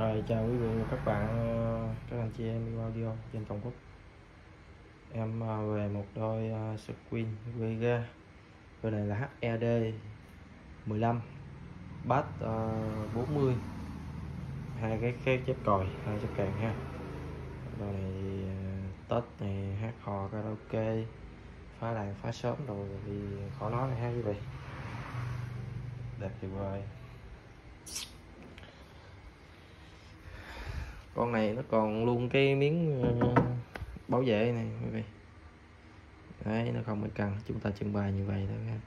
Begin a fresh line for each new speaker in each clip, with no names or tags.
Rồi chào quý vị và các bạn, ờ, các anh chị em yêu audio trên toàn quốc. Em ờ, về một đôi ờ, Squin Vega. Đôi này là HED 15 bass ờ, 40 hai cái kéo chép còi, hai chép càng ha. Đôi này Tết này hát hò karaoke phá làng phá sớm rồi thì khó nói ha quý vị. Đẹp tuyệt vời con này nó còn luôn cái miếng ờ, bảo vệ này, quý vị. Đấy, nó không bị cần, chúng ta trưng bày như vậy thôi ha.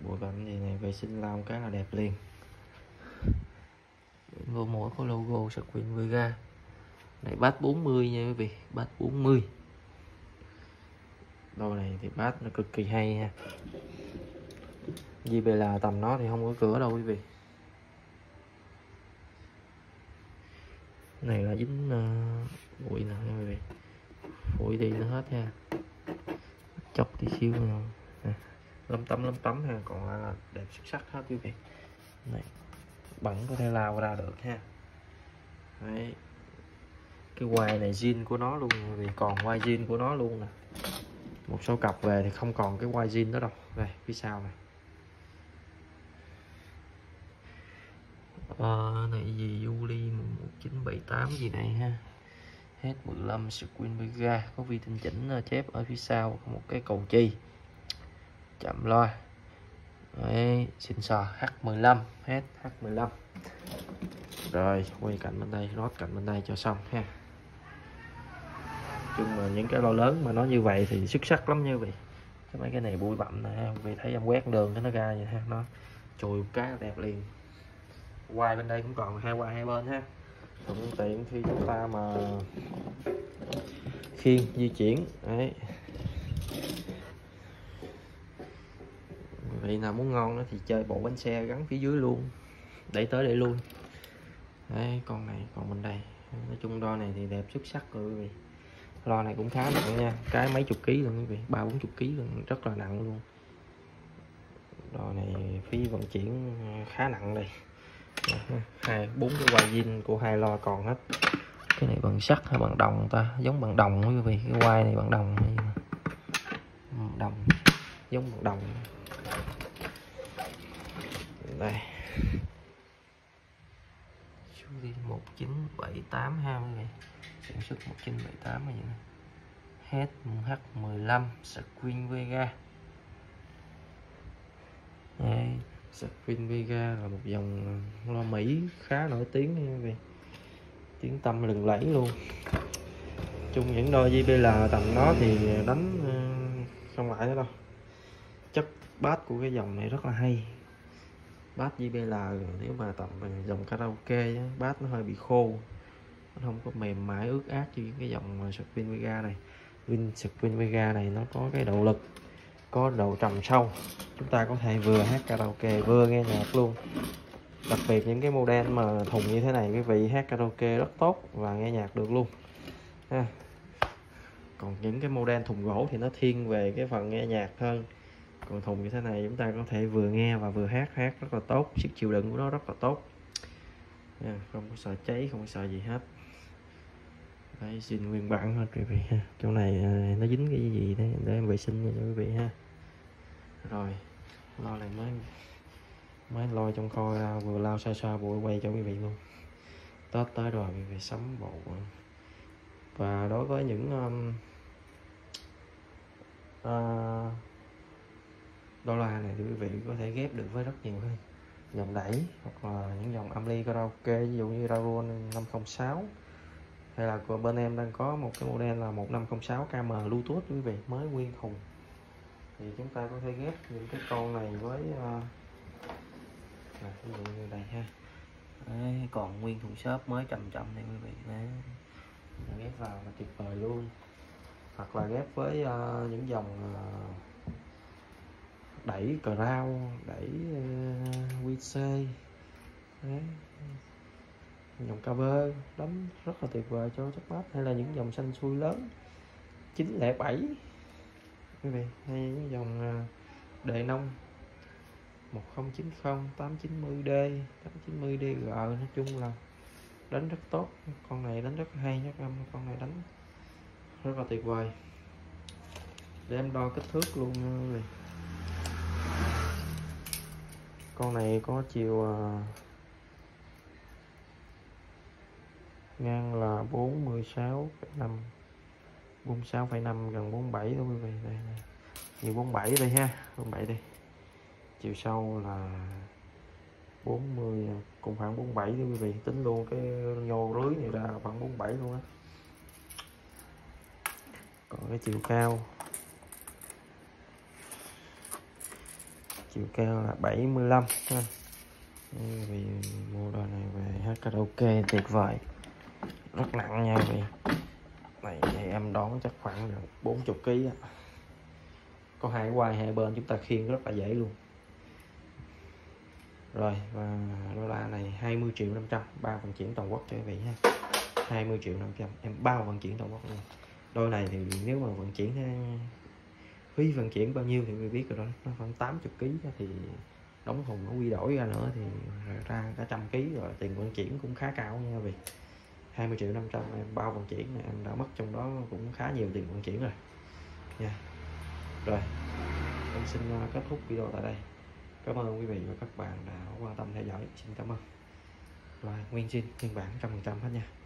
Bụi bặm gì này, vệ sinh lau cái là đẹp liền. Vô mỗi có logo sạc Squin Vega. Này, bát 40 nha, quý vị. Bát 40 đôi này thì bát nó cực kỳ hay ha. Vì là tầm nó thì không có cửa đâu, quý vị. Này là dính uh, bụi nè quý vị bụi đi nó hết ha. Chọc tí xíu nè. lâm tấm lâm tấm ha. Còn lại là đẹp xuất sắc hết quý vị. Này bẩn có thể lao ra được ha. Đấy. cái quai này zin của nó luôn vì còn quai zin của nó luôn nè. Một số cặp về thì không còn cái quai zin đó đâu. Đây phía sau này. Ờ, này gì Juli 1978 gì này ha. Hết 15 screen Vega có vi tinh chỉnh ờ, chép ở phía sau có một cái cầu chi. Chậm loa Đấy, xin sò H15 hết H15 rồi quay cạnh bên đây lót cạnh bên đây cho xong ha. Chung là những cái lo lớn mà nó như vậy thì xuất sắc lắm như vậy. cái mấy cái này bụi bặm nè vì thấy em quét đường cái nó ra vậy ha. Nó chùi cái đẹp liền quay bên đây cũng còn hai quay hai bên ha. Thuận tiện khi chúng ta mà khiên di chuyển. Đấy. Vị nào muốn ngon đó thì chơi bộ bánh xe gắn phía dưới luôn. Để tới để luôn. Đấy, con này còn bên đây. Nói chung đo này thì đẹp xuất sắc rồi quý vị. Lo này cũng khá nặng nha. Cái mấy chục ký luôn quý vị. Ba bốn chục ký luôn. Rất là nặng luôn. Đo này phí vận chuyển khá nặng đây hai, bốn cái quai zin của hai lo còn hết. Cái này bằng sắt hay bằng đồng ta? Giống bằng đồng quý vị. Cái quai này bằng đồng hay đồng. Giống bằng đồng. Đây. Suri 1978 ha quý vị sản xuất 1978 như này hết H15 Screen Vega. Đây. Spin Vega là một dòng loa Mỹ khá nổi tiếng nha quý vị tiếng tâm lừng lẫy luôn. Chung những đôi JBL tầm nó thì đánh ờ, không lại nữa đâu. Chất bass của cái dòng này rất là hay. Bass JBL nếu mà tầm dòng karaoke bass nó hơi bị khô. Nó không có mềm mại, ướt át như cái dòng Spin Vega này. Win Spin Vega này nó có cái động lực có độ trầm sâu. Chúng ta có thể vừa hát karaoke vừa nghe nhạc luôn. Đặc biệt những cái model mà thùng như thế này quý vị hát karaoke rất tốt và nghe nhạc được luôn. Ha. còn những cái model thùng gỗ thì nó thiên về cái phần nghe nhạc hơn. Còn thùng như thế này chúng ta có thể vừa nghe và vừa hát hát rất là tốt. Sức chịu đựng của nó rất là tốt. Không có sợ cháy, không có sợ gì hết đây xin nguyên bản thôi quý vị ha. Chỗ này à, nó dính cái gì đấy để em vệ sinh nha cho quý vị ha. Rồi lo này mới mới lo trong kho ra vừa lao xa xa bụi quay cho quý vị luôn. Tết tới rồi quý vị sắm bộ. Và đối với những um, uh, đô la này thì quý vị có thể ghép được với rất nhiều hơn. Dòng đẩy hoặc là những dòng Amli karaoke ví dụ như Raron 506 hay là của bên em đang có một cái model là 1506 km Bluetooth quý vị mới nguyên thùng. Thì chúng ta có thể ghép những cái con này với uh, à, ví dụ như đây ha? Đấy, còn nguyên thùng shop mới chậm chậm này quý vị Đấy. ghép vào là tuyệt vời luôn. Hoặc là ghép với uh, những dòng uh, đẩy cờ rao đẩy uh, Đấy dòng cover đánh rất là tuyệt vời cho chất mát hay là những dòng xanh xuôi lớn. 907 quý vị, hay những dòng à, đề nông. 1090 890D 890DG nói chung là đánh rất tốt. Con này đánh rất hay nhất em con này đánh rất là tuyệt vời. Để em đo kích thước luôn nha con này có chiều à, ngang là 46,5 46,5 gần 47 thôi quý vị. Đây, đây. như 47 đây ha 47 đi. Chiều sâu là 40 cũng khoảng 47 đi quý vị. Tính luôn cái nhô lưới này ra khoảng 47 luôn á. Còn cái chiều cao chiều cao là 75 ha. Vì mua đồ này về hát karaoke tuyệt vời rất nặng nha quý vị này thì em đón chắc khoảng 40 kg á. Có hai quai hai bên chúng ta khiêng rất là dễ luôn. Rồi, và đô la này 20 triệu 500 ba vận chuyển toàn quốc cho quý vị ha. 20 triệu 500 em bao vận chuyển toàn quốc luôn. Đôi này thì nếu mà vận chuyển phí vận chuyển bao nhiêu thì quý biết rồi đó. Nó khoảng 80 kg thì đóng thùng nó quy đổi ra nữa thì ra cả trăm kg rồi, tiền vận chuyển cũng khá cao nha quý vị. 20 triệu 500 em bao vận chuyển này, em đã mất trong đó cũng khá nhiều tiền vận chuyển rồi. Nha. Rồi em xin à, kết thúc video tại đây. Cảm ơn quý vị và các bạn đã quan tâm theo dõi. Xin cảm ơn. Rồi nguyên zin phiên bản trăm phần trăm hết nha.